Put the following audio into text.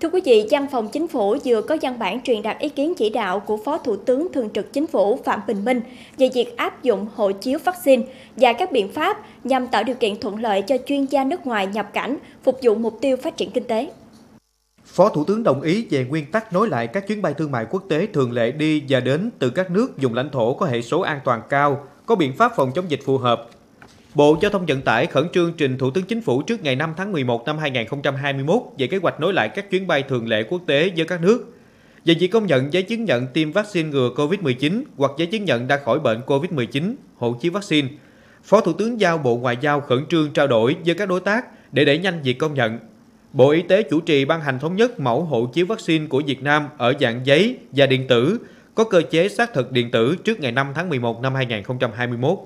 Thưa quý vị, Văn phòng Chính phủ vừa có văn bản truyền đạt ý kiến chỉ đạo của Phó Thủ tướng Thường trực Chính phủ Phạm Bình Minh về việc áp dụng hộ chiếu vaccine và các biện pháp nhằm tạo điều kiện thuận lợi cho chuyên gia nước ngoài nhập cảnh, phục vụ mục tiêu phát triển kinh tế. Phó Thủ tướng đồng ý về nguyên tắc nối lại các chuyến bay thương mại quốc tế thường lệ đi và đến từ các nước dùng lãnh thổ có hệ số an toàn cao, có biện pháp phòng chống dịch phù hợp. Bộ Giao thông Vận tải khẩn trương trình Thủ tướng Chính phủ trước ngày 5 tháng 11 năm 2021 về kế hoạch nối lại các chuyến bay thường lệ quốc tế với các nước. Về việc công nhận giấy chứng nhận tiêm vaccine ngừa COVID-19 hoặc giấy chứng nhận đã khỏi bệnh COVID-19, hộ chiếu vaccine, Phó Thủ tướng giao Bộ Ngoại giao khẩn trương trao đổi với các đối tác để đẩy nhanh việc công nhận. Bộ Y tế chủ trì ban hành thống nhất mẫu hộ chiếu vaccine của Việt Nam ở dạng giấy và điện tử, có cơ chế xác thực điện tử trước ngày 5 tháng 11 năm 2021.